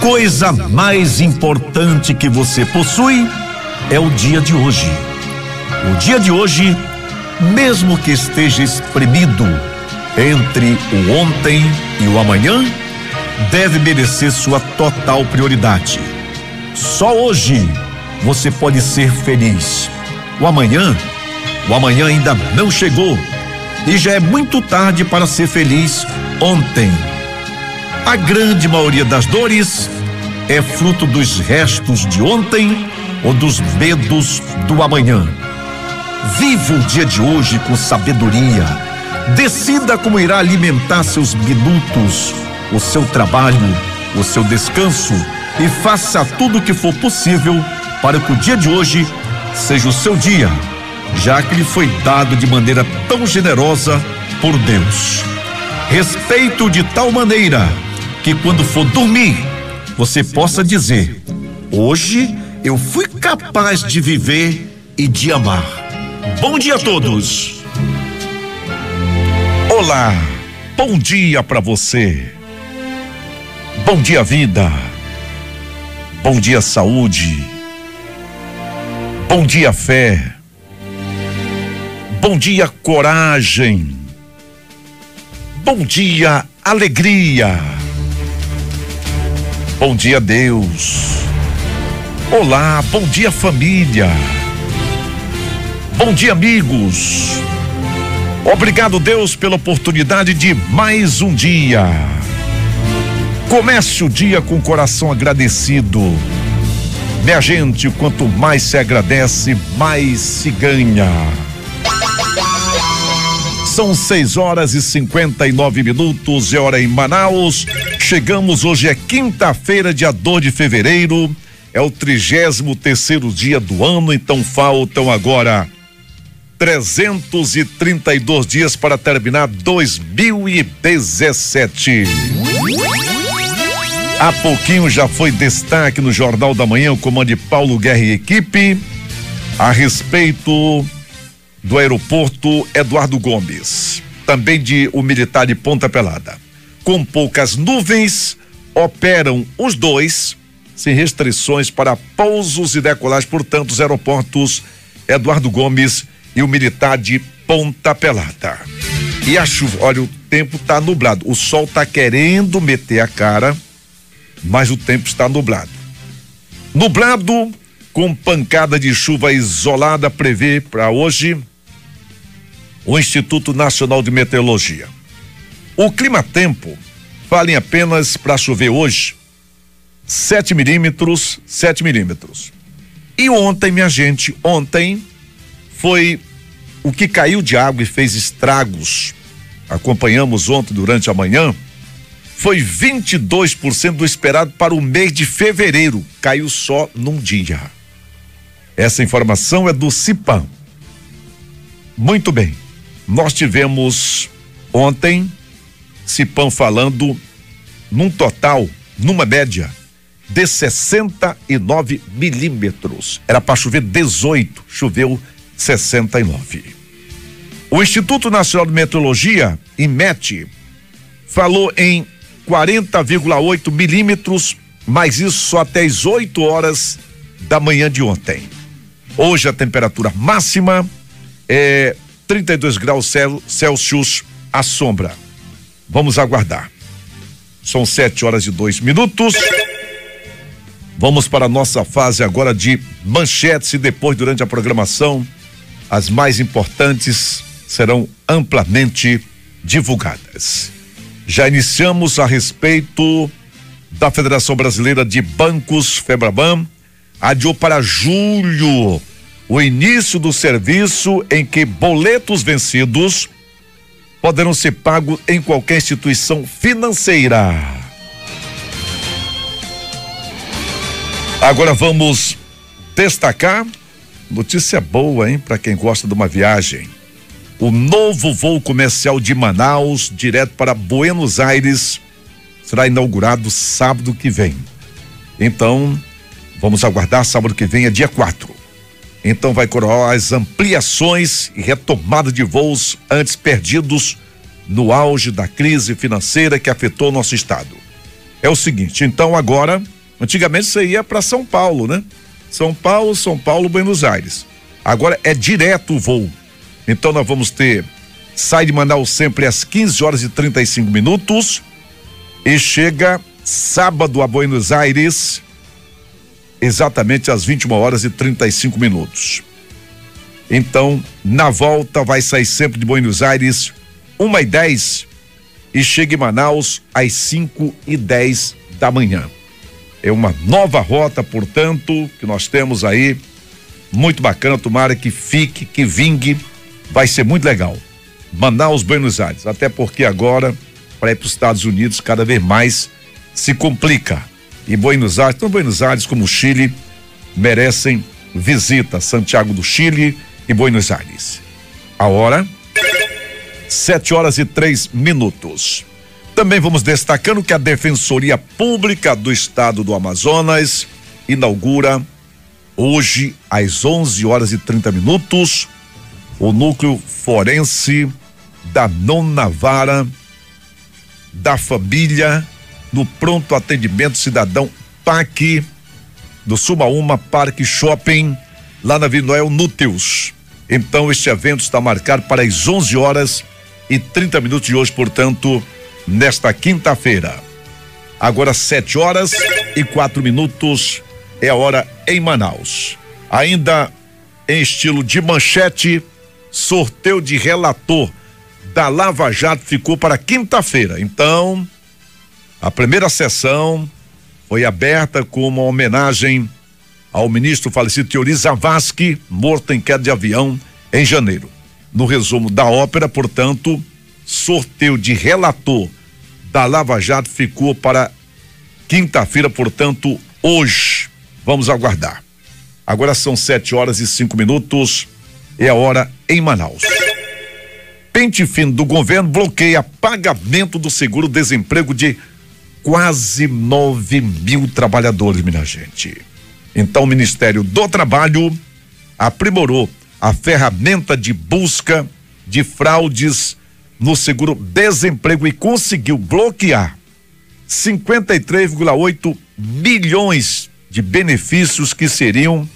coisa mais importante que você possui é o dia de hoje. O dia de hoje, mesmo que esteja espremido entre o ontem e o amanhã, deve merecer sua total prioridade. Só hoje você pode ser feliz. O amanhã, o amanhã ainda não chegou e já é muito tarde para ser feliz ontem. A grande maioria das dores é fruto dos restos de ontem ou dos medos do amanhã. Viva o dia de hoje com sabedoria. Decida como irá alimentar seus minutos, o seu trabalho, o seu descanso e faça tudo o que for possível para que o dia de hoje seja o seu dia, já que lhe foi dado de maneira tão generosa por Deus. Respeito de tal maneira que quando for dormir, você possa dizer: Hoje eu fui capaz de viver e de amar. Bom dia a todos. Olá, bom dia para você. Bom dia, vida. Bom dia, saúde. Bom dia, fé. Bom dia, coragem. Bom dia, alegria. Bom dia, Deus. Olá, bom dia, família. Bom dia, amigos. Obrigado, Deus, pela oportunidade de mais um dia. Comece o dia com o coração agradecido. Minha gente, quanto mais se agradece, mais se ganha. São 6 horas e 59 minutos, é hora em Manaus. Chegamos hoje é quinta-feira, dia 2 de fevereiro. É o 33 terceiro dia do ano, então faltam agora 332 dias para terminar 2017. Há pouquinho já foi destaque no Jornal da Manhã o comando Paulo Guerra e equipe a respeito do aeroporto Eduardo Gomes, também de o militar de Ponta Pelada. Com poucas nuvens, operam os dois sem restrições para pousos e decolagens, portanto, os aeroportos Eduardo Gomes e o militar de Ponta Pelada. E a chuva, olha, o tempo está nublado. O sol está querendo meter a cara, mas o tempo está nublado. Nublado com pancada de chuva isolada prevê para hoje o Instituto Nacional de Meteorologia. O clima-tempo apenas para chover hoje 7 milímetros, 7 milímetros. E ontem, minha gente, ontem foi o que caiu de água e fez estragos. Acompanhamos ontem durante a manhã. Foi 22% do esperado para o mês de fevereiro. Caiu só num dia. Essa informação é do CIPAM. Muito bem. Nós tivemos ontem Cipam falando num total, numa média de 69 milímetros. Era para chover 18, choveu 69. O Instituto Nacional de Meteorologia, IMET, falou em 40,8 milímetros, mas isso só até as 8 horas da manhã de ontem. Hoje a temperatura máxima é 32 graus Celsius à sombra. Vamos aguardar. São 7 horas e dois minutos. Vamos para a nossa fase agora de manchetes e depois, durante a programação, as mais importantes serão amplamente divulgadas. Já iniciamos a respeito da Federação Brasileira de Bancos, Febraban, adiou para julho o início do serviço em que boletos vencidos poderão ser pagos em qualquer instituição financeira. Agora vamos destacar notícia boa, hein, para quem gosta de uma viagem. O novo voo comercial de Manaus direto para Buenos Aires será inaugurado sábado que vem. Então, vamos aguardar sábado que vem é dia 4. Então vai coroar as ampliações e retomada de voos antes perdidos no auge da crise financeira que afetou nosso estado. é o seguinte, então agora, antigamente você ia para São Paulo, né? São Paulo, São Paulo, Buenos Aires. Agora é direto o voo. Então nós vamos ter sai de Manaus sempre às 15 horas e 35 minutos e chega sábado a Buenos Aires exatamente às 21 horas e 35 minutos. Então, na volta vai sair sempre de Buenos Aires uma e dez e chega em Manaus às 5 e 10 da manhã. É uma nova rota, portanto, que nós temos aí. Muito bacana, tomara que fique, que vingue. Vai ser muito legal. Manaus, Buenos Aires. Até porque agora, para ir para os Estados Unidos, cada vez mais se complica. E Buenos Aires, tanto Buenos Aires como o Chile, merecem visita. Santiago do Chile e Buenos Aires. A hora, sete horas e três minutos. Também vamos destacando que a Defensoria Pública do Estado do Amazonas inaugura hoje às 11 horas e 30 minutos o núcleo forense da nona vara da família no pronto atendimento cidadão PAC do Sumaúma Parque Shopping lá na Vila Noel Núteus. Então este evento está marcado para as 11 horas e 30 minutos de hoje, portanto, nesta quinta-feira. Agora 7 horas e quatro minutos é a hora em Manaus. Ainda em estilo de manchete, sorteio de relator da Lava Jato ficou para quinta-feira. Então, a primeira sessão foi aberta com uma homenagem ao ministro falecido Teori Zavascki, morto em queda de avião em janeiro. No resumo da ópera, portanto, sorteio de relator da Lava Jato ficou para quinta-feira, portanto, hoje. Vamos aguardar. Agora são sete horas e cinco minutos. É a hora em Manaus. Pente fino do governo bloqueia pagamento do seguro-desemprego de quase 9 mil trabalhadores, minha gente. Então, o Ministério do Trabalho aprimorou a ferramenta de busca de fraudes no seguro-desemprego e conseguiu bloquear 53,8 milhões de benefícios que seriam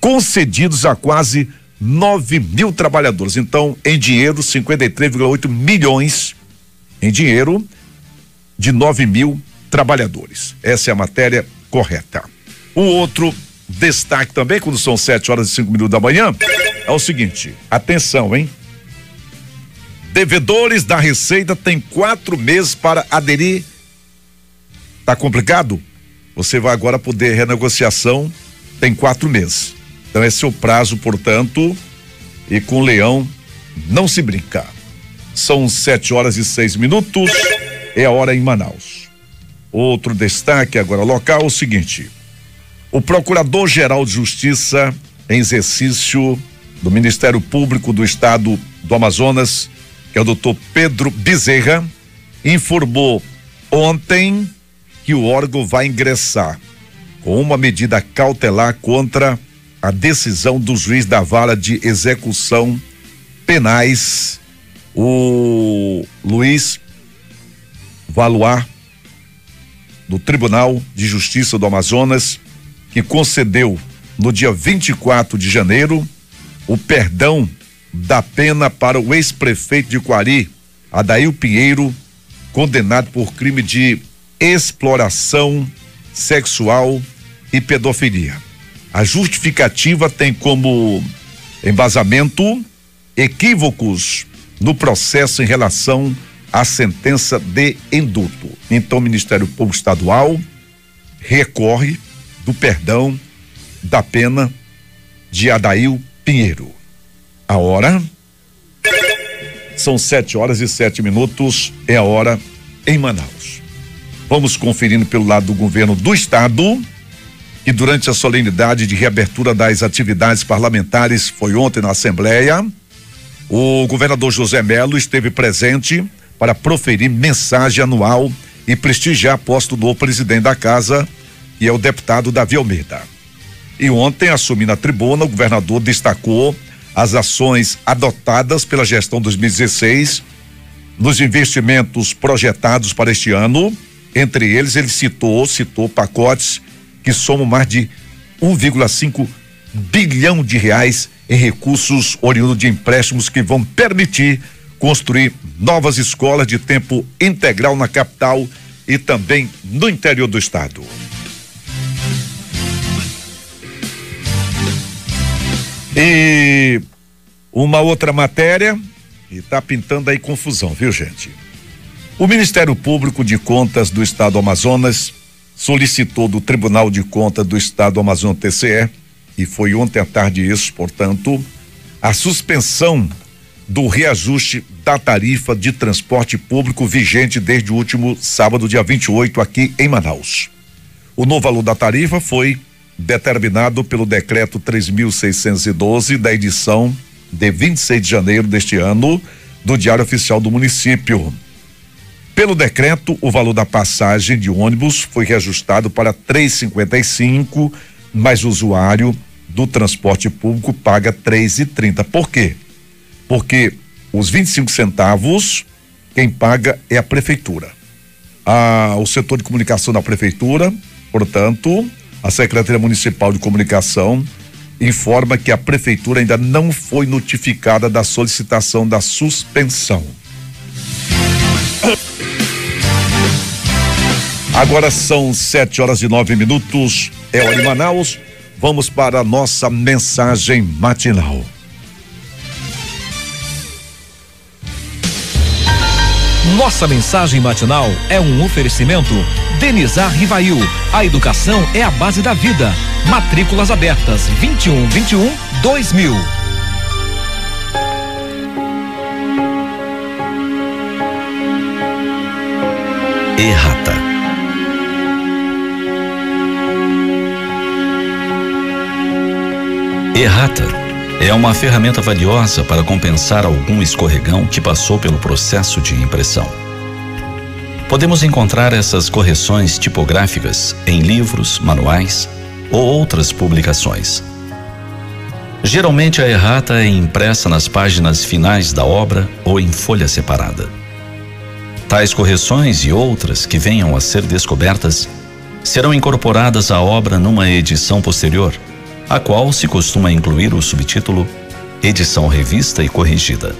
concedidos a quase 9 mil trabalhadores. Então, em dinheiro, 53,8 milhões em dinheiro de 9 mil trabalhadores. Essa é a matéria correta. O outro destaque também, quando são 7 horas e 5 minutos da manhã, é o seguinte: atenção, hein? Devedores da Receita têm quatro meses para aderir. Tá complicado? Você vai agora poder renegociação, tem quatro meses. Então esse é o prazo, portanto, e com o leão não se brinca. São sete horas e seis minutos, é a hora em Manaus. Outro destaque agora local, o seguinte: o Procurador-Geral de Justiça, em exercício do Ministério Público do Estado do Amazonas, que é o doutor Pedro Bezerra, informou ontem que o órgão vai ingressar com uma medida cautelar contra a decisão do juiz da vara de execução penais, o Luiz Valuar, do Tribunal de Justiça do Amazonas, que concedeu no dia 24 de janeiro o perdão da pena para o ex-prefeito de Quari, Adail Pinheiro, condenado por crime de exploração sexual e pedofilia. A justificativa tem como embasamento equívocos no processo em relação à sentença de induto. Então, o Ministério Público Estadual recorre do perdão da pena de Adail Pinheiro. A hora são sete horas e sete minutos, é a hora em Manaus. Vamos conferindo pelo lado do governo do estado, que durante a solenidade de reabertura das atividades parlamentares foi ontem na Assembleia, o governador José Melo esteve presente para proferir mensagem anual e prestigiar a posto do presidente da casa, que é o deputado Davi Almeida. E ontem, assumindo a tribuna, o governador destacou as ações adotadas pela gestão 2016 nos investimentos projetados para este ano Entre eles, ele citou, citou pacotes que somam mais de 1,5 bilhão de reais em recursos oriundos de empréstimos que vão permitir construir novas escolas de tempo integral na capital e também no interior do estado. E uma outra matéria, e está pintando aí confusão, viu gente? O Ministério Público de Contas do Estado do Amazonas solicitou do Tribunal de Contas do Estado do Amazonas TCE, e foi ontem à tarde isso, portanto, a suspensão do reajuste da tarifa de transporte público vigente desde o último sábado, dia 28, aqui em Manaus. O novo valor da tarifa foi determinado pelo decreto 3612 da edição de 26 de janeiro deste ano do Diário Oficial do Município. Pelo decreto, o valor da passagem de ônibus foi reajustado para 3,55, mas o usuário do transporte público paga 3,30. Por quê? Porque os 25 centavos quem paga é a prefeitura. A, o setor de comunicação da prefeitura, portanto, a Secretaria Municipal de Comunicação informa que a prefeitura ainda não foi notificada da solicitação da suspensão. Agora são sete horas e nove minutos. É hora em Manaus. Vamos para a nossa mensagem matinal. Nossa mensagem matinal é um oferecimento. Denizar Rivail. A educação é a base da vida. Matrículas abertas 21 21 2000. Errata. Errata é uma ferramenta valiosa para compensar algum escorregão que passou pelo processo de impressão. Podemos encontrar essas correções tipográficas em livros, manuais ou outras publicações. Geralmente a errata é impressa nas páginas finais da obra ou em folha separada. Tais correções e outras que venham a ser descobertas serão incorporadas à obra numa edição posterior a qual se costuma incluir o subtítulo Edição Revista e Corrigida.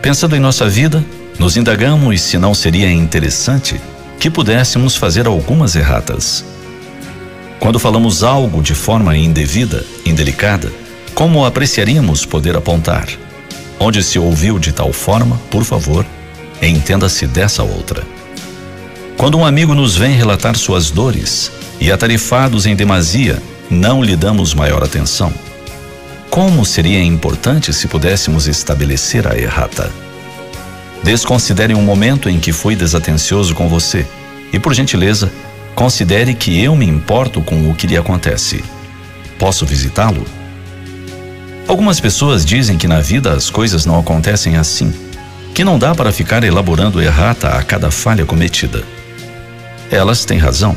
Pensando em nossa vida, nos indagamos se não seria interessante que pudéssemos fazer algumas erratas. Quando falamos algo de forma indevida, indelicada, como apreciaríamos poder apontar? Onde se ouviu de tal forma, por favor, entenda-se dessa outra. Quando um amigo nos vem relatar suas dores e atarifados em demasia, não lhe damos maior atenção. Como seria importante se pudéssemos estabelecer a errata? Desconsidere um momento em que fui desatencioso com você e, por gentileza, considere que eu me importo com o que lhe acontece. Posso visitá-lo? Algumas pessoas dizem que na vida as coisas não acontecem assim, que não dá para ficar elaborando errata a cada falha cometida. Elas têm razão,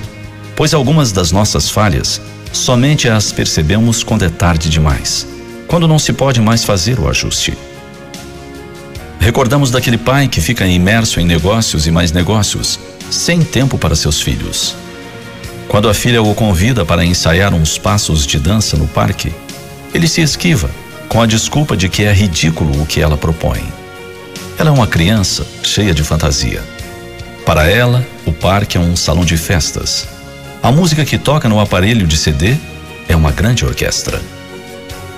pois algumas das nossas falhas Somente as percebemos quando é tarde demais, quando não se pode mais fazer o ajuste. Recordamos daquele pai que fica imerso em negócios e mais negócios, sem tempo para seus filhos. Quando a filha o convida para ensaiar uns passos de dança no parque, ele se esquiva, com a desculpa de que é ridículo o que ela propõe. Ela é uma criança cheia de fantasia. Para ela, o parque é um salão de festas a música que toca no aparelho de CD é uma grande orquestra.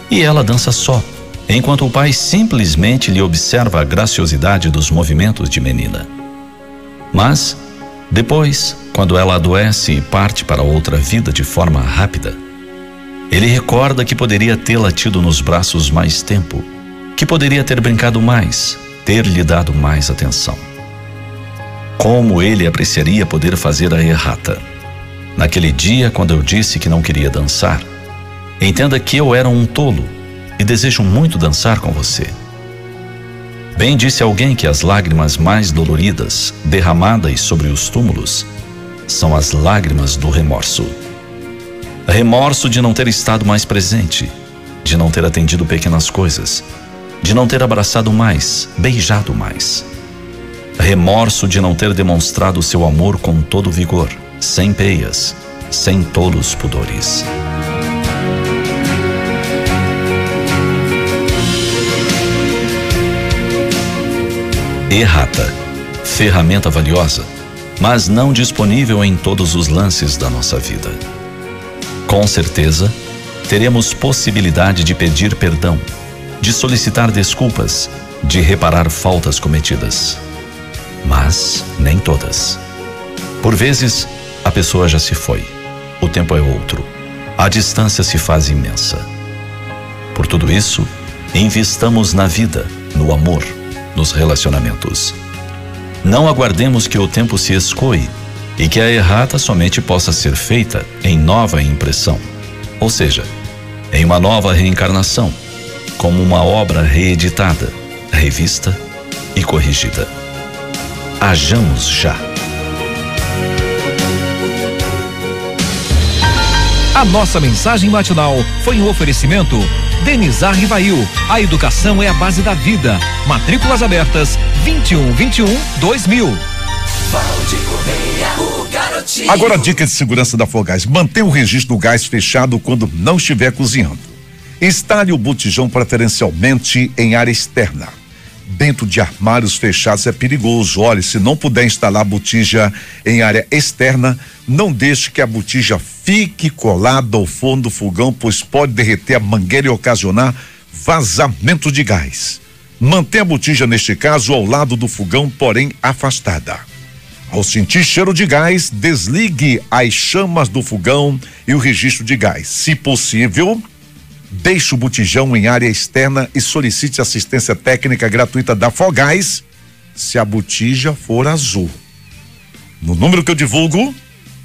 E ela dança só, enquanto o pai simplesmente lhe observa a graciosidade dos movimentos de menina. Mas, depois, quando ela adoece e parte para outra vida de forma rápida, ele recorda que poderia tê-la tido nos braços mais tempo, que poderia ter brincado mais, ter lhe dado mais atenção. Como ele apreciaria poder fazer a errata naquele dia quando eu disse que não queria dançar. Entenda que eu era um tolo e desejo muito dançar com você. Bem disse alguém que as lágrimas mais doloridas, derramadas sobre os túmulos, são as lágrimas do remorso. Remorso de não ter estado mais presente, de não ter atendido pequenas coisas, de não ter abraçado mais, beijado mais. remorso de não ter demonstrado seu amor com todo vigor, sem peias, sem tolos pudores. Errata, ferramenta valiosa, mas não disponível em todos os lances da nossa vida. Com certeza, teremos possibilidade de pedir perdão, de solicitar desculpas, de reparar faltas cometidas. Mas nem todas. Por vezes, a pessoa já se foi, o tempo é outro, a distância se faz imensa. Por tudo isso, investamos na vida, no amor, nos relacionamentos. Não aguardemos que o tempo se escoe e que a errata somente possa ser feita em nova impressão, ou seja, em uma nova reencarnação, como uma obra reeditada, revista e corrigida. Hajamos já. A nossa mensagem matinal foi um oferecimento Denizar Rivail. A educação é a base da vida. Matrículas abertas 21 21 2000. Agora a dica de segurança da Fogás. Mantenha o registro do gás fechado quando não estiver cozinhando. Instale o botijão preferencialmente em área externa. Dentro de armários fechados é perigoso. Olhe, se não puder instalar botija em área externa, não deixe que a botija fique colada ao fundo do fogão, pois pode derreter a mangueira e ocasionar vazamento de gás. Mantenha a botija, neste caso, ao lado do fogão, porém afastada. Ao sentir cheiro de gás, desligue as chamas do fogão e o registro de gás. Se possível, deixe o botijão em área externa e solicite assistência técnica gratuita da Fogás se a botija for azul. No número que eu divulgo,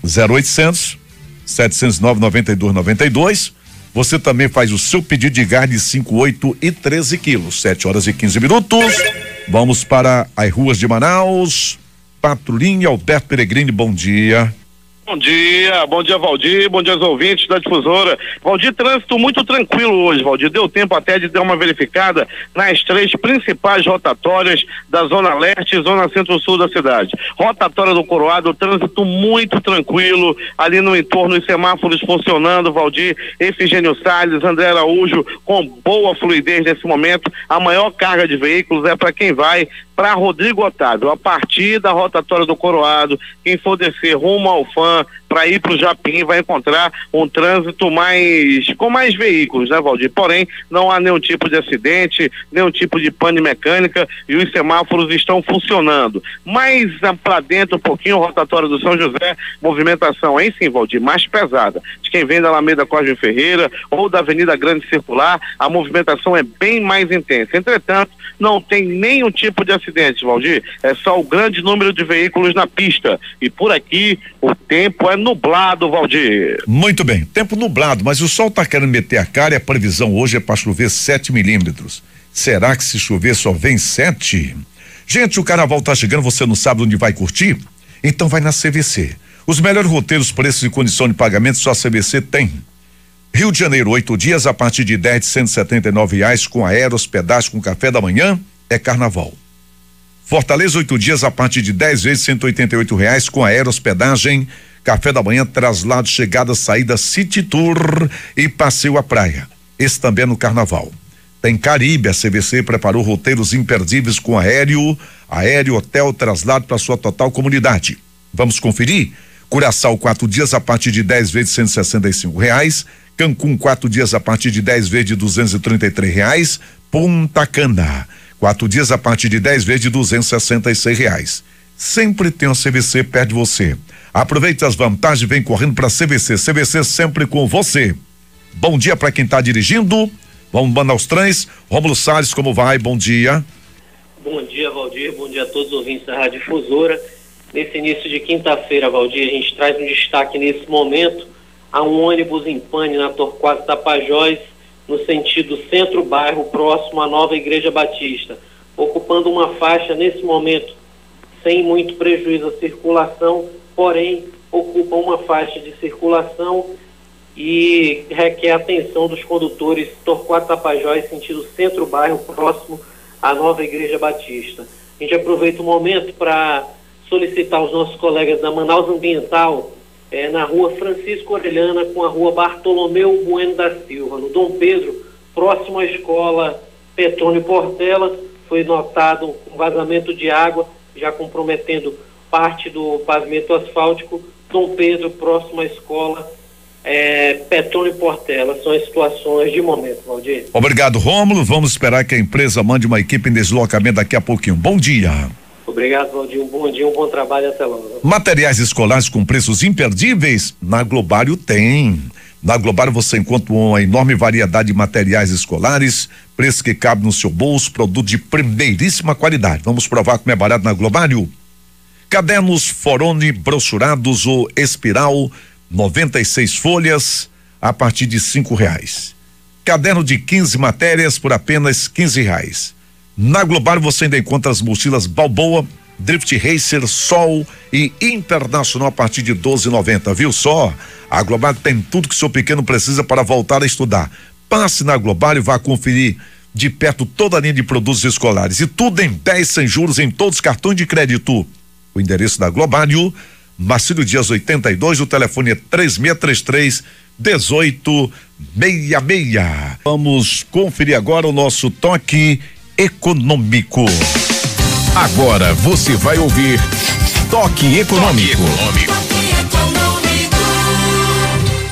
0800 709 9292. Você também faz o seu pedido de gás de 5, 8 e 13 quilos. 7 horas e 15 minutos. Vamos para as ruas de Manaus. Patrulhinha Alberto Peregrini, bom dia. Bom dia, bom dia Valdir, bom dia aos ouvintes da difusora. Valdir, trânsito muito tranquilo hoje, Valdir. Deu tempo até de dar uma verificada nas três principais rotatórias da Zona Leste e Zona Centro-Sul da cidade. Rotatória do Coroado, trânsito muito tranquilo, ali no entorno, os semáforos funcionando, Valdir, Efigênio Salles, André Araújo, com boa fluidez nesse momento. A maior carga de veículos é para quem vai para Rodrigo Otávio, a partir da rotatória do Coroado, quem for descer rumo ao fã, para ir para o Japim, vai encontrar um trânsito mais com mais veículos, né, Valdir? Porém, não há nenhum tipo de acidente, nenhum tipo de pane mecânica e os semáforos estão funcionando. Mais para dentro um pouquinho, rotatória do São José, movimentação em sim, Valdir, mais pesada. De quem vem da Alameda Cosme Ferreira ou da Avenida Grande Circular, a movimentação é bem mais intensa. Entretanto, não tem nenhum tipo de acidente, Valdir. É só o grande número de veículos na pista. E por aqui, o tempo é nublado, Valdir. Muito bem, tempo nublado, mas o sol está querendo meter a cara e a previsão hoje é para chover 7 milímetros. Será que se chover só vem 7? Gente, o carnaval está chegando, você não sabe onde vai curtir? Então vai na CVC. Os melhores roteiros, preços e condição de pagamento só a CVC tem. Rio de Janeiro, oito dias a partir de 10 de 179 reais com aero, hospedagem com café da manhã é carnaval. Fortaleza, oito dias a partir de 10 vezes 188 reais com aero, hospedagem, café da manhã, traslado, chegada, saída, City Tour e passeio à praia. Esse também é no carnaval. Tem Caribe, a CVC preparou roteiros imperdíveis com aéreo, aéreo, hotel, traslado para sua total comunidade. Vamos conferir? Curaçao, quatro dias a partir de 10 vezes 165 reais. Cancún, quatro dias a partir de 10 vezes de 233 reais. Punta Cana, quatro dias a partir de 10 vezes de 266 reais. Sempre tem uma CVC perto de você. Aproveite as vantagens e vem correndo para CVC. CVC sempre com você. Bom dia para quem está dirigindo. Vamos mandar os trens. Rômulo Salles, como vai? Bom dia. Bom dia, Valdir. Bom dia a todos os ouvintes da Rádio Difusora. Nesse início de quinta-feira, Valdir, a gente traz um destaque nesse momento a um ônibus em pane na Torquato Tapajós, no sentido centro-bairro, próximo à nova Igreja Batista, ocupando uma faixa nesse momento sem muito prejuízo à circulação, porém ocupa uma faixa de circulação e requer atenção dos condutores Torquato Tapajós, sentido centro-bairro, próximo à nova Igreja Batista. A gente aproveita o momento para solicitar aos nossos colegas da Manaus Ambiental, é, na rua Francisco Orelhana com a rua Bartolomeu Bueno da Silva, no Dom Pedro, próximo à escola Petrônio Portela, foi notado um vazamento de água, já comprometendo parte do pavimento asfáltico. Dom Pedro, próximo à escola é, Petrônio Portela. São as situações de momento, Valdir. Obrigado, Rômulo. Vamos esperar que a empresa mande uma equipe em deslocamento daqui a pouquinho. Bom dia. Obrigado, Valdir. Um bom dia, um bom trabalho até logo. Materiais escolares com preços imperdíveis? Na Globário tem. Na Globário você encontra uma enorme variedade de materiais escolares, preço que cabe no seu bolso, produto de primeiríssima qualidade. Vamos provar como é barato na Globário? Cadernos Forone brochurados ou espiral, 96 folhas, a partir de cinco reais. Caderno de 15 matérias por apenas 15 reais. Na Global você ainda encontra as mochilas Balboa, Drift Racer, Sol e Internacional a partir de 12,90. Viu só? A Global tem tudo que seu pequeno precisa para voltar a estudar. Passe na Global e vá conferir de perto toda a linha de produtos escolares e tudo em 10 sem juros em todos os cartões de crédito. O endereço da Globário, Marcílio Dias 82, o telefone é 3633 1866. Vamos conferir agora o nosso toque econômico. Agora você vai ouvir Toque Econômico.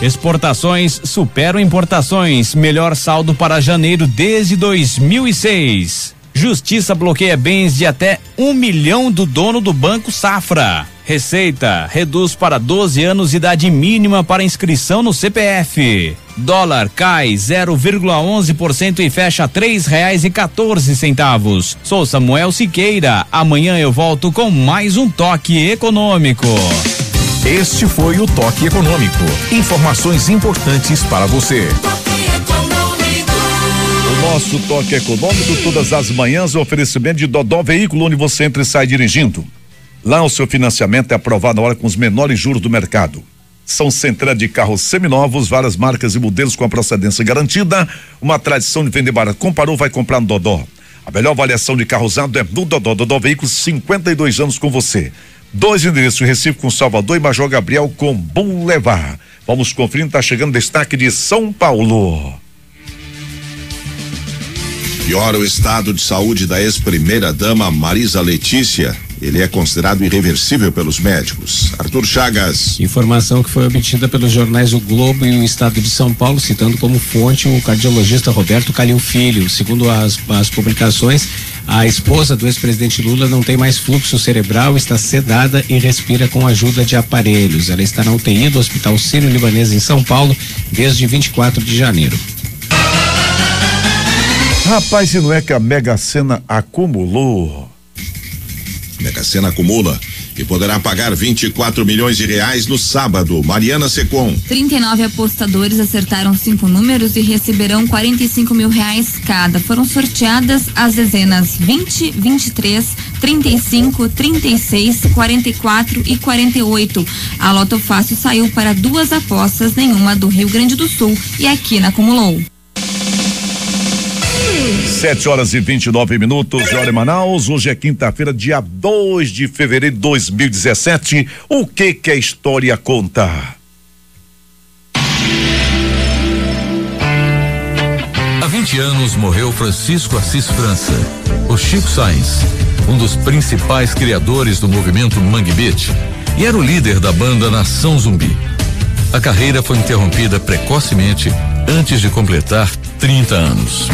Exportações superam importações. Melhor saldo para janeiro desde 2006. Justiça bloqueia bens de até um milhão do dono do Banco Safra. Receita reduz para 12 anos idade mínima para inscrição no CPF. Dólar cai 0,11% e fecha três reais e 14 centavos. Sou Samuel Siqueira. Amanhã eu volto com mais um toque econômico. Este foi o toque econômico. Informações importantes para você. O nosso toque econômico todas as manhãs, o oferecimento de Dodó Veículo, onde você entra e sai dirigindo. Lá o seu financiamento é aprovado na hora com os menores juros do mercado. São centenas de carros seminovos, várias marcas e modelos com a procedência garantida. Uma tradição de vender barato. Comparou, vai comprar no Dodó. A melhor avaliação de carro usado é no Dodó. Dodó Veículos, 52 anos com você. Dois endereços, Recife com Salvador e Major Gabriel com Bom Levar. Vamos conferindo, está chegando destaque de São Paulo. Piora o estado de saúde da ex-primeira dama Marisa Letícia. Ele é considerado irreversível pelos médicos. Arthur Chagas. Informação que foi obtida pelos jornais O Globo e o Estado de São Paulo, citando como fonte o cardiologista Roberto Calil Filho. Segundo as, as publicações, a esposa do ex-presidente Lula não tem mais fluxo cerebral, está sedada e respira com ajuda de aparelhos. Ela está na UTI do Hospital Sírio-Libanês em São Paulo desde 24 de janeiro. Rapaz, se não é que a Mega Sena acumulou Mega Sena acumula e poderá pagar 24 milhões de reais no sábado. Mariana Secom. 39 apostadores acertaram cinco números e receberão 45 mil reais cada. Foram sorteadas as dezenas 20, 23, 35, 36, 44 e 48. A Loto Fácil saiu para duas apostas, nenhuma do Rio Grande do Sul e aqui na acumulou. Sete horas e 29 minutos, hora em Manaus. Hoje é quinta-feira, dia 2 de fevereiro de 2017. O que que a história conta? Há 20 anos morreu Francisco Assis França, o Chico Sainz, um dos principais criadores do movimento Mangue Beat, e era o líder da banda Nação Zumbi. A carreira foi interrompida precocemente antes de completar 30 anos.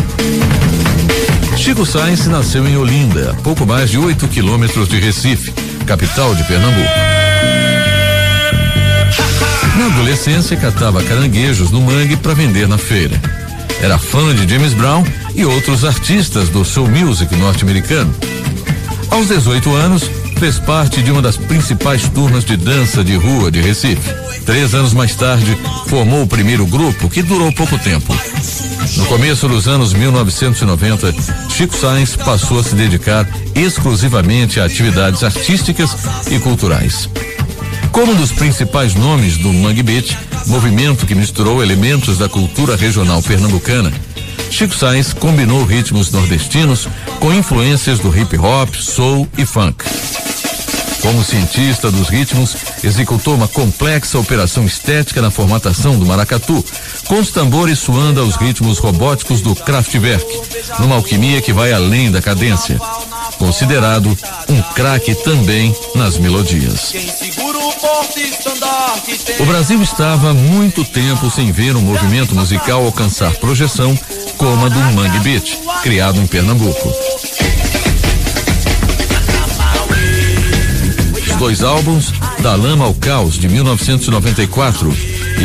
Chico Sainz nasceu em Olinda, pouco mais de 8 quilômetros de Recife, capital de Pernambuco. Na adolescência, catava caranguejos no mangue para vender na feira. Era fã de James Brown e outros artistas do soul music norte-americano. Aos 18 anos, fez parte de uma das principais turmas de dança de rua de Recife. Três anos mais tarde, formou o primeiro grupo, que durou pouco tempo. No começo dos anos 1990, Chico Sainz passou a se dedicar exclusivamente a atividades artísticas e culturais. Como um dos principais nomes do Mangue Beat, movimento que misturou elementos da cultura regional pernambucana, Chico Sainz combinou ritmos nordestinos com influências do hip hop, soul e funk. Como cientista dos ritmos, executou uma complexa operação estética na formatação do maracatu, com os tambores suando aos ritmos robóticos do Kraftwerk, numa alquimia que vai além da cadência. Considerado um craque também nas melodias. O Brasil estava há muito tempo sem ver um movimento musical alcançar projeção como a do Mangue Beat, criado em Pernambuco. Dois álbuns, Da Lama ao Caos, de 1994,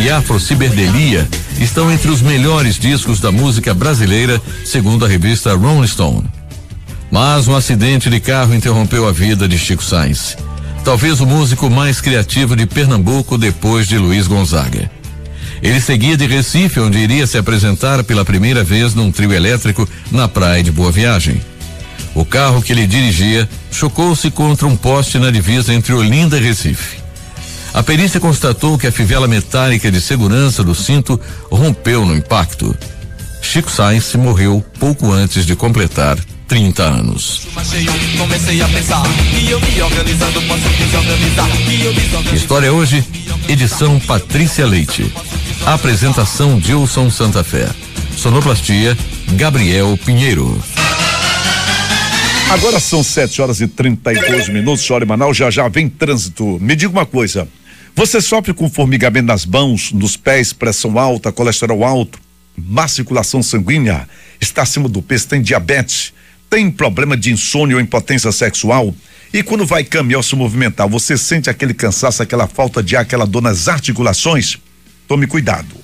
e Afro Ciberdelia, estão entre os melhores discos da música brasileira, segundo a revista Rolling Stone. Mas um acidente de carro interrompeu a vida de Chico Sainz. Talvez o músico mais criativo de Pernambuco depois de Luiz Gonzaga. Ele seguia de Recife, onde iria se apresentar pela primeira vez num trio elétrico na praia de Boa Viagem. O carro que ele dirigia chocou-se contra um poste na divisa entre Olinda e Recife. A perícia constatou que a fivela metálica de segurança do cinto rompeu no impacto. Chico Sainz morreu pouco antes de completar 30 anos. História hoje, edição Patrícia Leite. Apresentação Dilson Santa Fé. Sonoplastia Gabriel Pinheiro. Agora são 7 horas e 32 minutos, hora em Manaus, já já vem trânsito. Me diga uma coisa, você sofre com formigamento nas mãos, nos pés, pressão alta, colesterol alto, má circulação sanguínea, está acima do peso, tem diabetes, tem problema de insônia ou impotência sexual? E quando vai caminhar ou se movimentar, você sente aquele cansaço, aquela falta de ar, aquela dor nas articulações? Tome cuidado.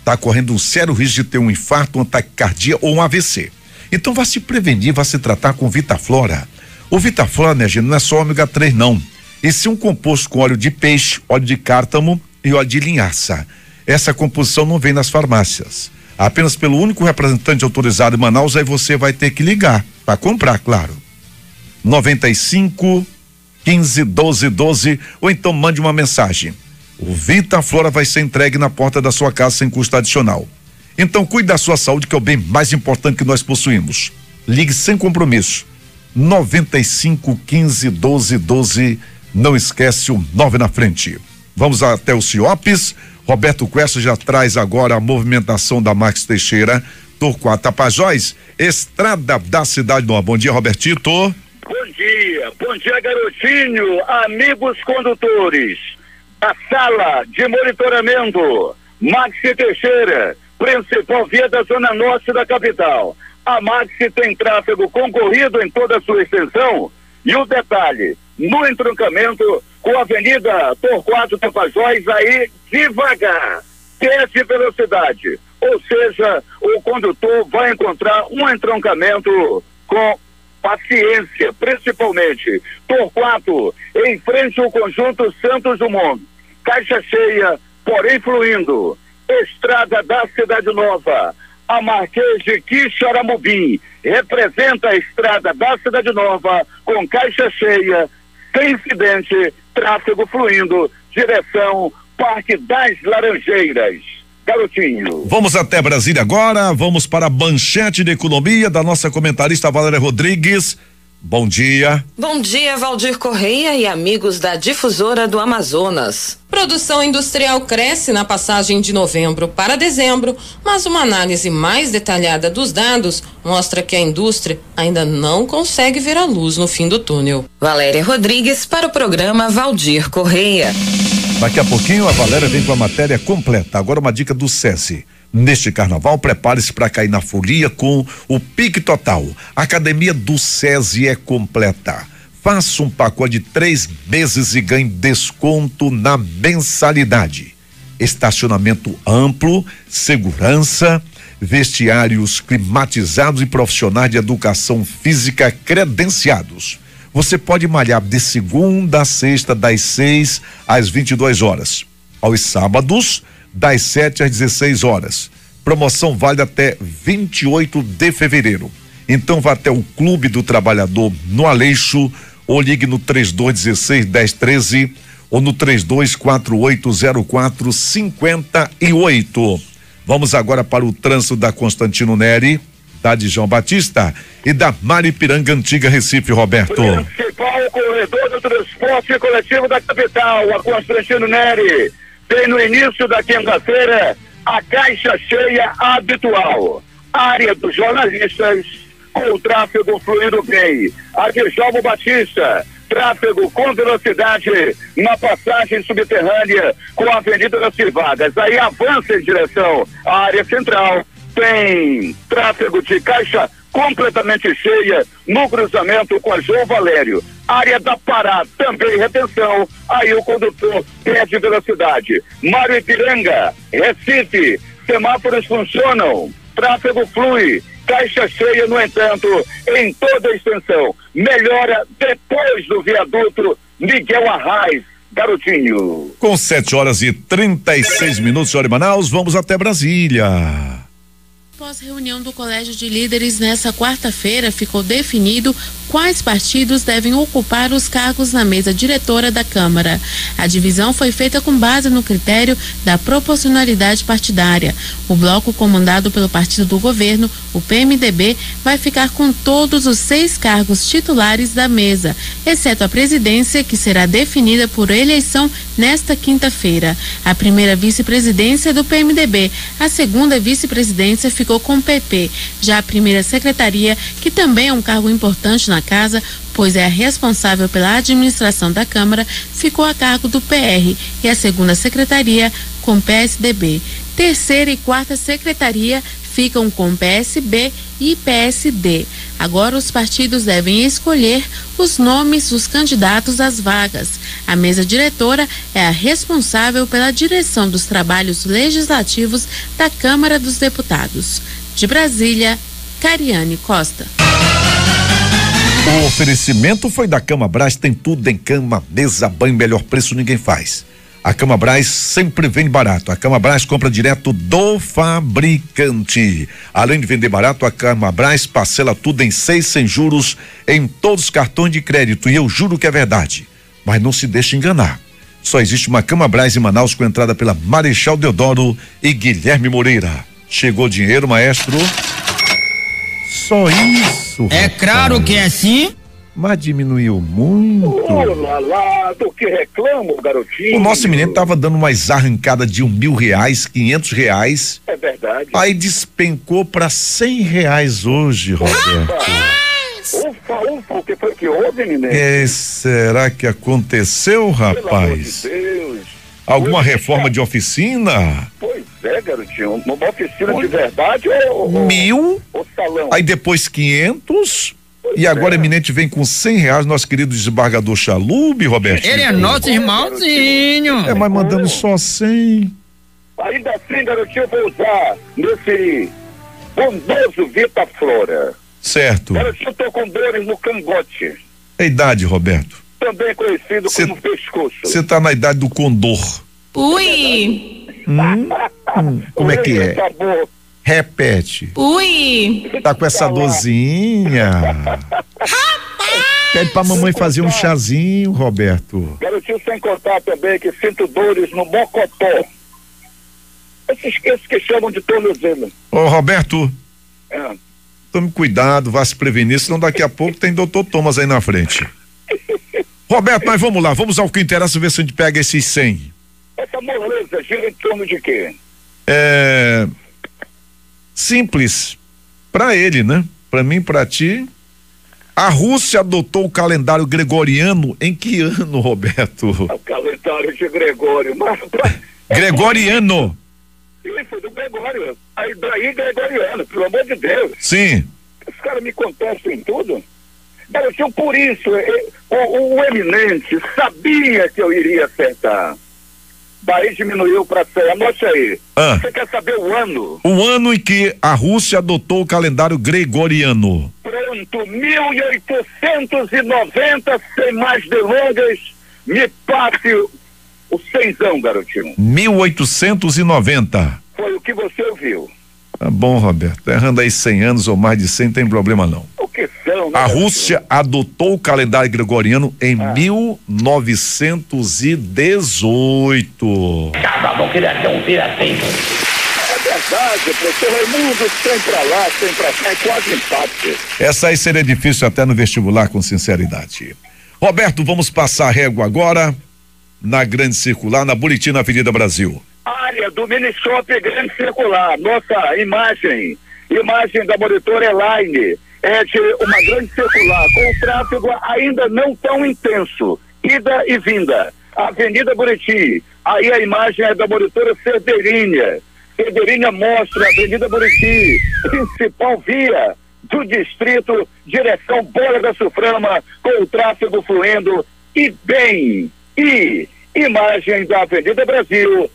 Está correndo um sério risco de ter um infarto, um ataque cardíaco ou um AVC. Então vá se prevenir, vá se tratar com Vitaflora. O Vitaflora, né, gente, não é só ômega 3, não. Esse é um composto com óleo de peixe, óleo de cártamo e óleo de linhaça. Essa composição não vem nas farmácias. Apenas pelo único representante autorizado em Manaus, aí você vai ter que ligar para comprar, claro. 95 15 12 12 ou então mande uma mensagem. O Vitaflora vai ser entregue na porta da sua casa sem custo adicional. Então cuide da sua saúde, que é o bem mais importante que nós possuímos. Ligue sem compromisso. 95 15 12 12. Não esquece o 9 na frente. Vamos até o Ciopes. Roberto Questa já traz agora a movimentação da Max Teixeira. Torquato Tapajós, estrada da cidade nova. Bom dia, Robertito. Bom dia, bom dia, garotinho, amigos condutores. A sala de monitoramento, Maxi Teixeira, principal via da zona norte da capital. A Maxi tem tráfego concorrido em toda a sua extensão. E o detalhe, no entroncamento com a Avenida Torquato Tapajós, aí devagar, desce velocidade. Ou seja, o condutor vai encontrar um entroncamento com paciência, principalmente. Torquato, em frente ao conjunto Santos Dumont. Caixa cheia, porém fluindo. Estrada da Cidade Nova. A Marquês de Quixaramubim representa a estrada da Cidade Nova com caixa cheia, sem incidente, tráfego fluindo, direção Parque das Laranjeiras. Garotinho. Vamos até Brasília agora, vamos para a manchete de economia da nossa comentarista Valéria Rodrigues. Bom dia. Bom dia, Valdir Correia e amigos da Difusora do Amazonas. Produção industrial cresce na passagem de novembro para dezembro, mas uma análise mais detalhada dos dados mostra que a indústria ainda não consegue ver a luz no fim do túnel. Valéria Rodrigues para o programa Valdir Correia. Daqui a pouquinho a Valéria vem com a matéria completa. Agora uma dica do SESI. Neste carnaval, prepare-se para cair na folia com o Pique Total. A academia do SESI é completa. Faça um pacote de três meses e ganhe desconto na mensalidade. Estacionamento amplo, segurança, vestiários climatizados e profissionais de educação física credenciados. Você pode malhar de segunda a sexta, das 6 às 22 horas. Aos sábados, das 7 às 16 horas. Promoção válida até 28 de fevereiro. Então vá até o Clube do Trabalhador no Aleixo ou ligue no 3216 1013 ou no 324804 58. Vamos agora para o trânsito da Constantino Neri, da de João Batista e da Maripiranga Antiga Recife, Roberto. Principal corredor do transporte coletivo da capital, a Constantino Neri. Tem no início da quinta-feira a caixa cheia habitual. Área dos jornalistas, com tráfego. A de João Batista, tráfego com velocidade na passagem subterrânea com a Avenida das Civadas. Aí avança em direção à área central. Tem tráfego de caixa completamente cheia no cruzamento com a João Valério. Área da Pará também retenção. Aí o condutor perde velocidade. Mário Ipiranga, Recife, semáforos funcionam, tráfego flui. Caixa cheia, no entanto, em toda a extensão. Melhora depois do viaduto Miguel Arraes. Garotinho. Com 7 horas e 36 minutos, hora em Manaus, vamos até Brasília. Após reunião do Colégio de Líderes nessa quarta-feira, ficou definido quais partidos devem ocupar os cargos na mesa diretora da Câmara. A divisão foi feita com base no critério da proporcionalidade partidária. O bloco comandado pelo partido do governo, o PMDB, vai ficar com todos os seis cargos titulares da mesa, exceto a presidência, que será definida por eleição nesta quinta-feira. A primeira vice-presidência é do PMDB, a segunda vice-presidência ficou com o PP. Já a primeira secretaria, que também é um cargo importante na casa, pois é a responsável pela administração da Câmara, ficou a cargo do PR e a segunda secretaria com PSDB. Terceira e quarta secretaria ficam com PSB e PSD. Agora os partidos devem escolher os nomes dos candidatos às vagas. A mesa diretora é a responsável pela direção dos trabalhos legislativos da Câmara dos Deputados. De Brasília, Cariane Costa. O oferecimento foi da Cama Brás, tem tudo em cama, mesa, banho, melhor preço ninguém faz. A Cama Brás sempre vende barato. A Cama Brás compra direto do fabricante. Além de vender barato, a Cama Brás parcela tudo em seis sem juros em todos os cartões de crédito. E eu juro que é verdade. Mas não se deixe enganar. Só existe uma Cama Brás em Manaus com entrada pela Marechal Deodoro e Guilherme Moreira. Chegou dinheiro, maestro? Só isso. É rapaz. claro que é sim. Mas diminuiu muito. Olá lá, do que reclamo, garotinho. O nosso menino tava dando umas arrancadas de um mil reais, quinhentos reais. É verdade. Aí despencou para cem reais hoje, Roberto. Ufa, ufa, o que foi que houve, menino? É, será que aconteceu, Pelo amor de rapaz? Deus. Alguma é, reforma de oficina? Pois é, garotinho. Uma oficina de verdade ou, ou, Mil, ou salão? aí depois quinhentos. E agora é. o eminente vem com cem reais, nosso querido desembargador Chalube, Roberto. Ele é nosso irmãozinho. É, mas mandando só cem. Ainda assim, garotinho, eu vou usar nesse bondoso Vita Flora. Certo. Garotinho, eu tô com dores no cangote, É a idade, Roberto. também conhecido Cê- como pescoço. Você tá na idade do condor. Ui! Como é que é? Sabor. Repete. Ui! Tá com essa dorzinha. Pede pra mamãe fazer um chazinho, Roberto. Garotinho, sem contar também que sinto dores no mocotó. Esses, esses que chamam de tornozelo. Ô, Roberto, É. tome cuidado, vá se prevenir, senão daqui a pouco tem doutor Thomas aí na frente. Roberto, mas vamos lá, vamos ao que interessa ver se a gente pega esses 100. Essa moleza gira em torno de quê? É. Simples. Pra ele, né? Pra mim, pra ti. A Rússia adotou o calendário gregoriano em que ano, Roberto? O calendário de Gregório. Mas. Gregoriano. Ele foi do Gregório. Aí daí Gregoriano, pelo amor de Deus. Sim. Os caras me contestam em tudo. Garotinho, por isso, eh, o, o eminente sabia que eu iria acertar. Daí diminuiu para 100. Anote aí. Ah. Você quer saber o ano? O ano em que a Rússia adotou o calendário gregoriano. Pronto, 1890, sem mais delongas, me passe o cenzão, garotinho. 1890. Foi o que você ouviu. Tá bom, Roberto. Errando aí 100 anos ou mais de 100, não tem problema não. O que são, né, A? Rússia adotou o calendário gregoriano em 1918. É verdade, professor Raimundo, sem pra lá, sem pra cá, é quase empate. Essa aí seria difícil até no vestibular, com sinceridade. Roberto, vamos passar a régua agora na Grande Circular, na Bonitina Avenida Brasil. Área do Mini Shop Grande Circular, nossa imagem, imagem da monitor Elaine, é de uma grande circular, com o tráfego ainda não tão intenso, ida e vinda. Avenida Buriti, aí a imagem é da monitora Cedeirinha. Cedeirinha mostra a Avenida Buriti, principal via do distrito, direção Bola da Suframa, com o tráfego fluindo e bem. E imagem da Avenida Brasil,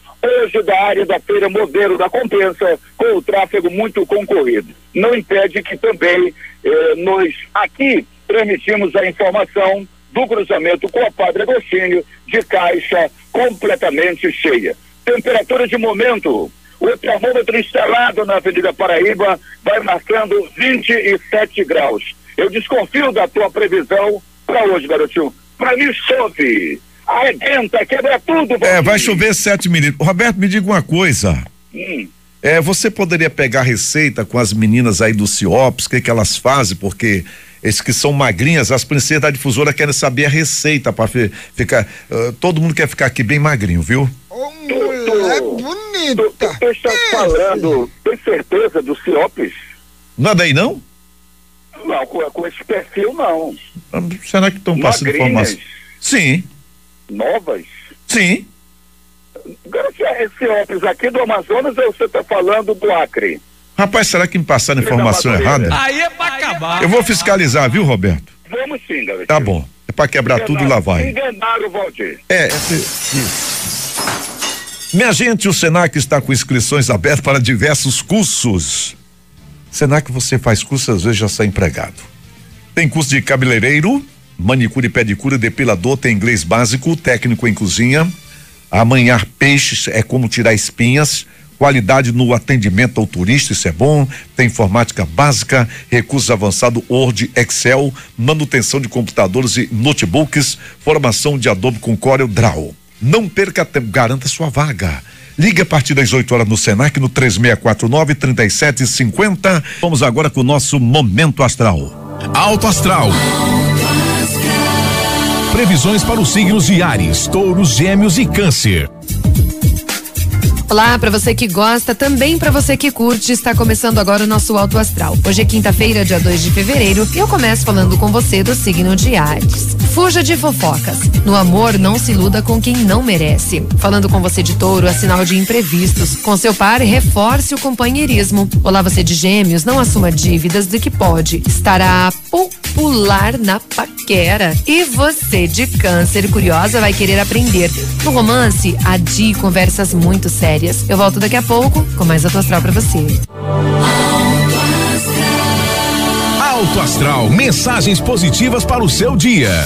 área da feira modelo da compensa, com o tráfego muito concorrido. Não impede que também eh, nós aqui transmitimos a informação do cruzamento com a Padre Agostinho de caixa completamente cheia. Temperatura de momento, o termômetro instalado na Avenida Paraíba vai marcando 27 graus. Eu desconfio da tua previsão para hoje, garotinho. Para mim chove, arrebenta, quebra tudo. É, vai chover sete milímetros. Roberto, me diga uma coisa. Hum. É, você poderia pegar receita com as meninas aí do CIOPS, o que que elas fazem, porque esses que são magrinhas, as princesas da difusora querem saber a receita para ficar, uh, todo mundo quer ficar aqui bem magrinho, viu? É bonita. Tu, tu, tu está falando, tem certeza do CIOPS? Nada aí não? Não, com, com esse perfil não. Será que estão passando informação? Sim, Novas? sim. Esse CIOPS aqui do Amazonas ou você está falando do Acre? Rapaz, será que me passaram informação errada? Aí é pra acabar. Eu vou fiscalizar, viu, Roberto? Vamos sim, garoto. Tá bom. É pra quebrar tudo e lá vai. Enganaram o Valdir. É, é. Minha gente, o Senac está com inscrições abertas para diversos cursos. Senac você faz curso, às vezes já sai empregado. Tem curso de cabeleireiro, manicure e pedicure, depilador, tem inglês básico, técnico em cozinha, amanhar peixes é como tirar espinhas, qualidade no atendimento ao turista, isso é bom, tem informática básica, recursos avançados, Word, Excel, manutenção de computadores e notebooks, formação de Adobe com Corel Draw. Não perca tempo, garanta sua vaga. Ligue a partir das 8 horas no Senac no 3649 3750. Vamos agora com o nosso Momento Astral. Alto Astral. Previsões para os signos de Ares, Touros, Gêmeos e Câncer. Olá, para você que gosta, também para você que curte, está começando agora o nosso Alto Astral. Hoje é quinta-feira, dia 2 de fevereiro, e eu começo falando com você do signo de Ares. Fuja de fofocas. No amor, não se iluda com quem não merece. Falando com você de touro, é sinal de imprevistos. Com seu par, reforce o companheirismo. Olá, você de gêmeos, não assuma dívidas do que pode. Estará popular na paquera. E você de câncer, curiosa, vai querer aprender. No romance, adie conversas muito sérias. Eu volto daqui a pouco com mais Alto Astral pra você. Alto Astral, mensagens positivas para o seu dia.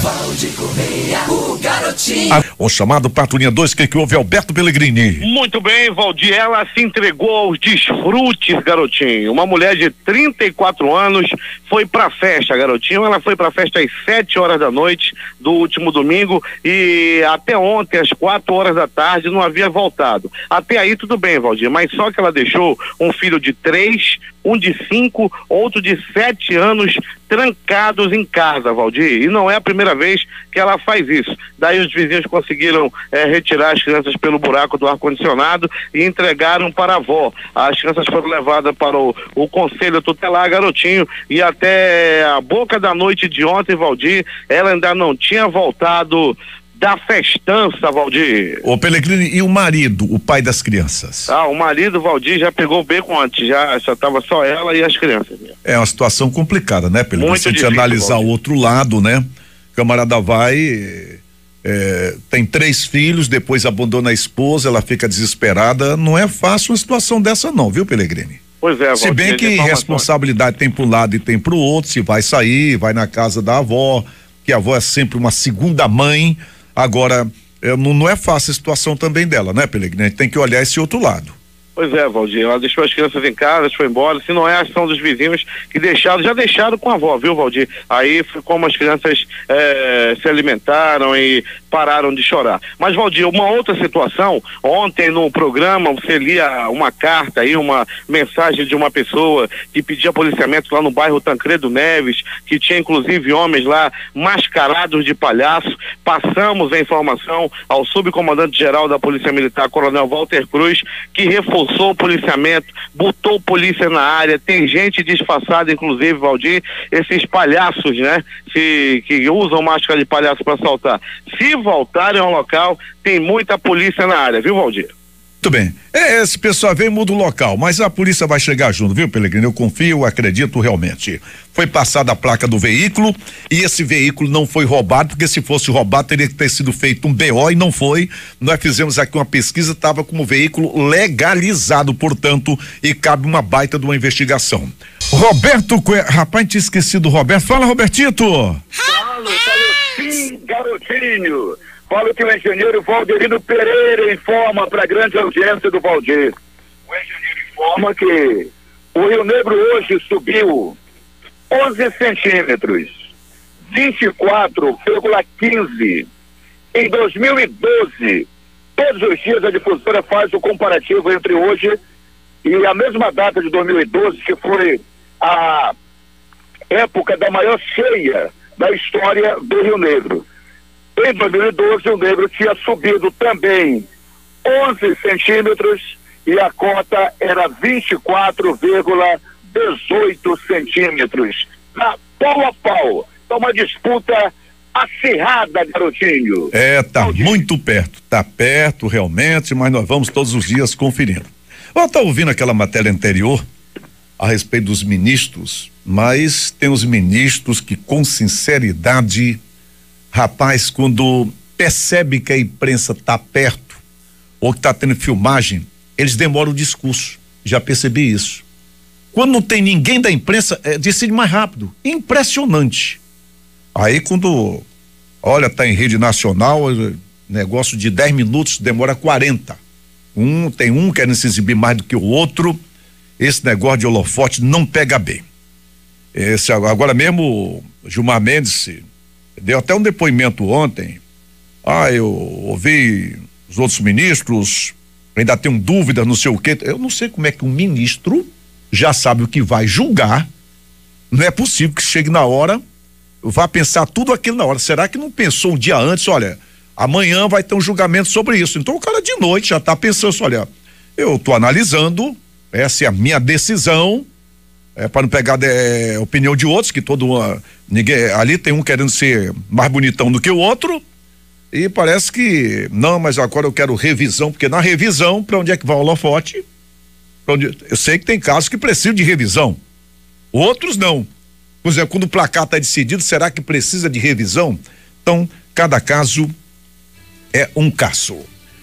Ah, O chamado Patrulha 2, que que houve Alberto Pellegrini? Muito bem, Valdir, ela se entregou aos desfrutes, garotinho. Uma mulher de 34 anos foi pra festa, garotinho. Ela foi pra festa às 7 horas da noite do último domingo e até ontem, às 4 horas da tarde, não havia voltado. Até aí tudo bem, Valdir, mas só que ela deixou um filho de três, um de cinco, outro de sete anos trancados em casa, Valdir. E não é a primeira vez que ela faz isso. Daí os vizinhos conseguiram eh, retirar as crianças pelo buraco do ar-condicionado e entregaram para a avó. As crianças foram levadas para o, o conselho tutelar, garotinho, e até a boca da noite de ontem, Valdir, ela ainda não tinha voltado da festança, Valdir. Ô Pellegrini, e o marido, o pai das crianças? Ah, o marido, Valdir, já pegou o beco antes, já, já tava só ela e as crianças. É uma situação complicada, né, Pellegrini? Muito Se a gente analisar Valdir. o outro lado, né? Camarada vai, é, tem três filhos, depois abandona a esposa, ela fica desesperada. Não é fácil uma situação dessa, não, viu, Pellegrini? Pois é, Se Valdir, bem as que responsabilidade tem para um lado e tem para o outro, se vai sair, vai na casa da avó, que a avó é sempre uma segunda mãe. Agora, é, não, é fácil a situação também dela, né, Pellegrini? A gente tem que olhar esse outro lado. Pois é, Valdir, ela deixou as crianças em casa, foi embora. Se não é a ação dos vizinhos que deixaram, já deixaram com a avó, viu, Valdir? Aí foi como as crianças eh, se alimentaram e pararam de chorar. Mas, Valdir, uma outra situação, ontem no programa você lia uma carta aí, uma mensagem de uma pessoa que pedia policiamento lá no bairro Tancredo Neves, que tinha inclusive homens lá mascarados de palhaço. Passamos a informação ao subcomandante-geral da Polícia Militar, Coronel Walter Cruz, que reforçou o policiamento, botou polícia na área, tem gente disfarçada, inclusive, Valdir, esses palhaços, né? Se, que usam máscara de palhaço para assaltar. Se voltarem ao local, tem muita polícia na área, viu, Valdir? Muito bem. É, esse pessoal vem muda o local, mas a polícia vai chegar junto, viu, Pelegrino? Eu confio, acredito realmente. Foi passada a placa do veículo e esse veículo não foi roubado, porque se fosse roubado teria que ter sido feito um BO e não foi. Nós fizemos aqui uma pesquisa, estava como veículo legalizado, portanto, e cabe uma baita de uma investigação. Roberto Coelho, rapaz, tinha esquecido o Roberto. Fala, Robertito. Falo, falo garotinho. Falo que o engenheiro Valderino Pereira informa para a grande audiência do Valdir. O engenheiro informa que o Rio Negro hoje subiu 11 centímetros, 24,15. Em 2012, todos os dias a difusora faz o comparativo entre hoje e a mesma data de 2012, que foi a época da maior cheia da história do Rio Negro. Em 2012, o negro tinha subido também 11 centímetros e a cota era 24,18 centímetros. Na pau a pau. Então, uma disputa acirrada, garotinho. É, tá muito perto. Tá perto realmente, mas nós vamos todos os dias conferindo. Eu tá ouvindo aquela matéria anterior a respeito dos ministros, mas tem os ministros que com sinceridade rapaz, quando percebe que a imprensa está perto ou que está tendo filmagem, eles demoram o discurso. Já percebi isso. Quando não tem ninguém da imprensa, é, decide mais rápido. Impressionante. Aí quando, olha, tá em rede nacional, negócio de 10 minutos demora 40. Um tem um querendo se exibir mais do que o outro. Esse negócio de holofote não pega bem. Esse agora mesmo Gilmar Mendes deu até um depoimento ontem. Ah, eu ouvi os outros ministros, ainda tenho dúvidas, não sei o quê. Eu não sei como é que um ministro já sabe o que vai julgar. Não é possível que chegue na hora, vá pensar tudo aquilo na hora. Será que não pensou um dia antes, olha, amanhã vai ter um julgamento sobre isso. Então o cara de noite já está pensando, olha, eu estou analisando, essa é a minha decisão, é, para não pegar é, opinião de outros, que todo ninguém ali tem um querendo ser mais bonitão do que o outro. E parece que não, mas agora eu quero revisão, porque na revisão, para onde é que vai o holofote? Onde, eu sei que tem casos que precisam de revisão. Outros não. Por exemplo, quando o placar está decidido, será que precisa de revisão? Então, cada caso é um caso.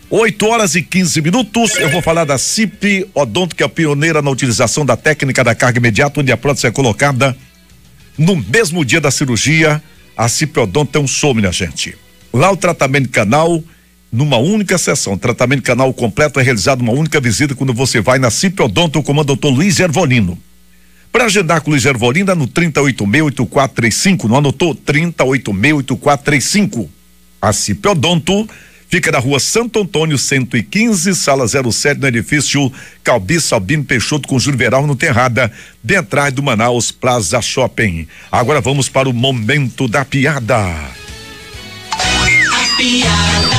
8 horas e 15 minutos. Eu vou falar da CIP Odonto, que é pioneira na utilização da técnica da carga imediata, onde a prótese é colocada no mesmo dia da cirurgia. A CIP Odonto tem um show, minha gente. Lá o tratamento canal numa única sessão. O tratamento canal completo é realizado numa única visita quando você vai na CIP Odonto com o doutor Luiz Ervolino. Para agendar com o Luiz Ervolino, é no 3868435. Não anotou? 3868435. A CIP Odonto Fica na rua Santo Antônio 115, sala 07, no edifício Calbi Salbino Peixoto com Júlio Veral no Terrada, bem atrás do Manaus Plaza Shopping. Agora vamos para o momento da piada. A piada.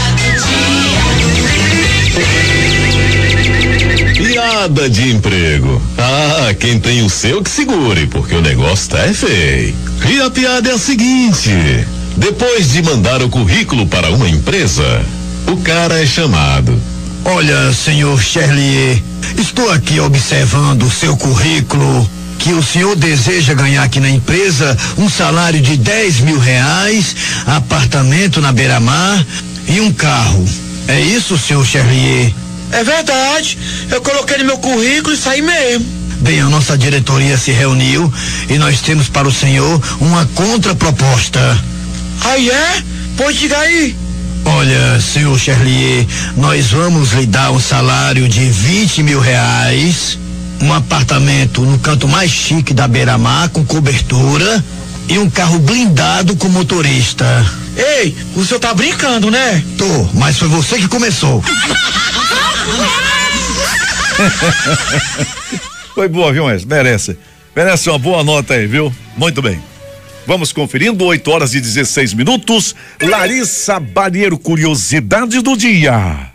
Piada de emprego. Ah, quem tem o seu que segure, porque o negócio tá é feio. E a piada é a seguinte: depois de mandar o currículo para uma empresa, o cara é chamado. Olha, senhor Cherlier, estou aqui observando o seu currículo que o senhor deseja ganhar aqui na empresa um salário de 10 mil reais, apartamento na beira-mar e um carro. É isso, senhor Cherlier? É verdade. Eu coloquei no meu currículo e saí mesmo. Bem, a nossa diretoria se reuniu e nós temos para o senhor uma contraproposta. Aí é? Pode diga aí. Olha, senhor Cherlier, nós vamos lhe dar um salário de 20 mil reais, um apartamento no canto mais chique da Beira-Mar com cobertura e um carro blindado com motorista. Ei, o senhor tá brincando, né? Tô, mas foi você que começou. Foi boa, viu, mas merece. Merece uma boa nota aí, viu? Muito bem. Vamos conferindo, 8 horas e 16 minutos. Larissa Barreiro, curiosidades do dia.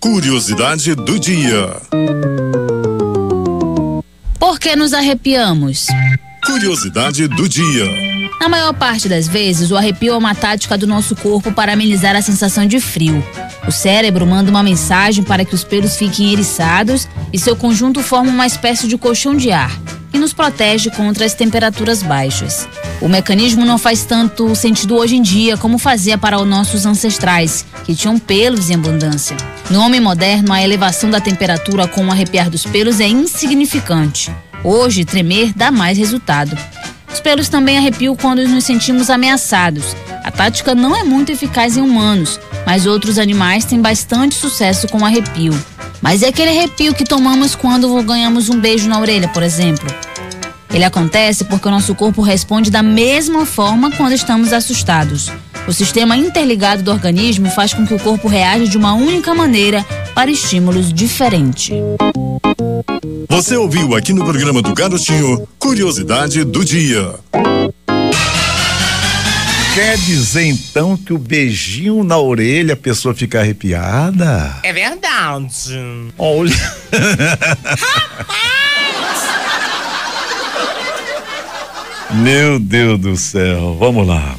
Curiosidade do dia. Por que nos arrepiamos? Curiosidade do dia. Na maior parte das vezes, o arrepio é uma tática do nosso corpo para amenizar a sensação de frio. O cérebro manda uma mensagem para que os pelos fiquem eriçados e seu conjunto forma uma espécie de colchão de ar, que nos protege contra as temperaturas baixas. O mecanismo não faz tanto sentido hoje em dia como fazia para os nossos ancestrais, que tinham pelos em abundância. No homem moderno, a elevação da temperatura com o arrepiar dos pelos é insignificante. Hoje, tremer dá mais resultado. Os pelos também arrepiam quando nos sentimos ameaçados. A tática não é muito eficaz em humanos, mas outros animais têm bastante sucesso com o arrepio. Mas é aquele arrepio que tomamos quando ganhamos um beijo na orelha, por exemplo. Ele acontece porque o nosso corpo responde da mesma forma quando estamos assustados. O sistema interligado do organismo faz com que o corpo reaja de uma única maneira para estímulos diferentes. Você ouviu aqui no programa do Garotinho Curiosidade do Dia. Quer dizer então que o beijinho na orelha a pessoa fica arrepiada? É verdade. Olha. Meu Deus do céu, vamos lá.